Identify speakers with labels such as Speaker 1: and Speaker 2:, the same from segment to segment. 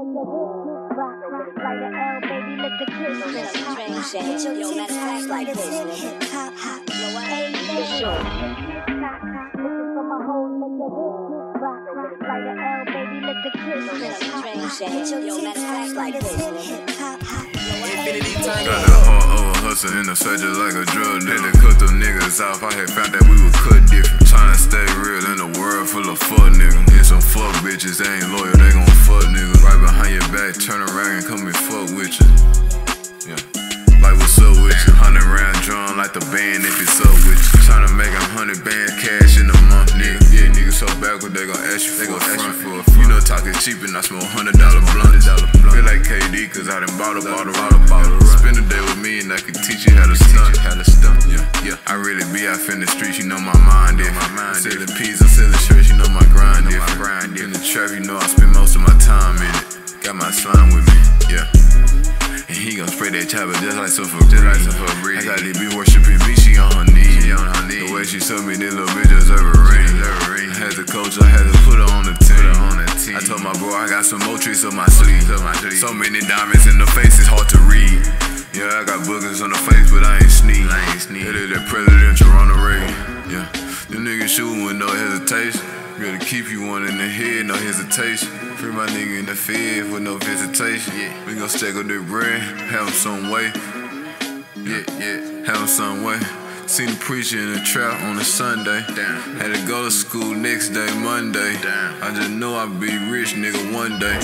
Speaker 1: make your hips rock, rock like an L, baby, let the Christmas pop, pop. Your
Speaker 2: of fact,
Speaker 1: tits
Speaker 2: like
Speaker 1: like
Speaker 2: this,
Speaker 1: this, hip hop, hop.
Speaker 2: know what?
Speaker 1: Amen.
Speaker 2: sure.
Speaker 1: Cock, cock, looking for my hoes, make your hips rock, rock like an L, baby, let the Christmas pop, pop. Your
Speaker 2: Yo, matter of
Speaker 1: tits
Speaker 2: fact, like
Speaker 1: like
Speaker 2: this,
Speaker 1: this, hip hop, hop.
Speaker 2: Infinity turn
Speaker 3: Got that hard over hustle in the face just like a drug dealer. Cut them niggas off, I had found that we would cut different. Tryna with you. Yeah. Like what's up with you? Hundred round drum like the band if it's up with you. Tryna make a hundred band cash in a month, nigga. Yeah, niggas so backward they gon' ask you they gon' ask you for a front. You know talking cheap and I smoke hundred dollar blunts. Feel like KD cause I done bought a bottle, bottle, bottle. Spend a day with me and I can teach you how to stunt. How to stunt. Yeah, yeah. I really be out in the streets, you know my mind different. My mind selling peas, I'm selling shirts, you know my grind different. grind In the trap, you know I spend most of my time in it. Got my slime with gon' spray that chopper just like some for just like some for I got this bitch worshiping me, she on her knees. She on her knees. The way she told me this little bitch deserve a ring. Had the coach, I had to put her on the team. Put her on the team. I told my bro I got some more tricks up my sleeve. So many diamonds in the face, it's hard to read. Yeah, I got boogers on the face, but I ain't sneak. I ain't sneak. Hit it at presidential Ronald Reagan. Yeah, them niggas shooting with no hesitation. Gotta keep you one in the head, no hesitation. Free my nigga in the fed with no visitation. Yeah. We gon' stack up the bread, have some way. Yeah, yeah, have some way. Seen the preacher in the trap on a Sunday. Damn. Had to go to school next day, Monday. Damn. I just know I'd be rich, nigga, one day.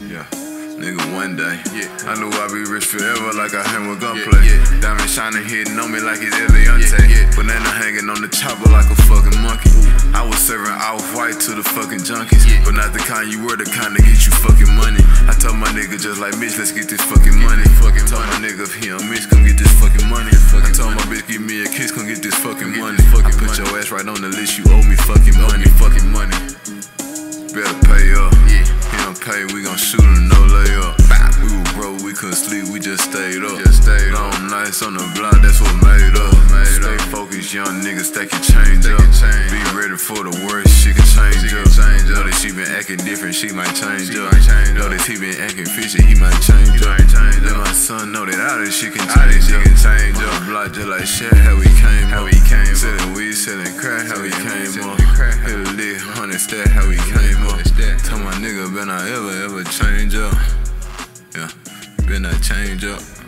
Speaker 3: Yeah. Nigga, one day. Yeah. I knew I'd be rich forever like I hang with gunplay. Yeah, yeah. Diamond shining hitting on me like it's Eliantte. Yeah, yeah. Banana hanging on the chopper like a fucking monkey. I was serving off white to the fucking junkies. Yeah. But not the kind you were, the kind to get you fucking money. I told my nigga just like Mitch, let's get this fucking money. Fucking told my nigga if he on Mitch, come get this fucking money. I told my bitch, give me a kiss, come get this fucking money. I put your ass right on the list, you owe me fucking money. Fucking money. Better pay up. Yeah. He don't pay, we gon' shoot him, couldn't sleep, we just stayed up. Just stayed Long nights on the block, that's what made up. Made Stay focused, young niggas, stack your change up. Change. Be ready for the worst, she can change she up. Change know that she been acting different, she might change she up. Might change know that he been acting fishy, he might change he up. Might change Let my son know that out of she can change she up. Can change up. Block just like shit, how we came how up. we came Selling weed, selling crack, how we came up. Hit a lick, hundred stack, how we came up. Tell my nigga, better not ever, ever change up. Change up.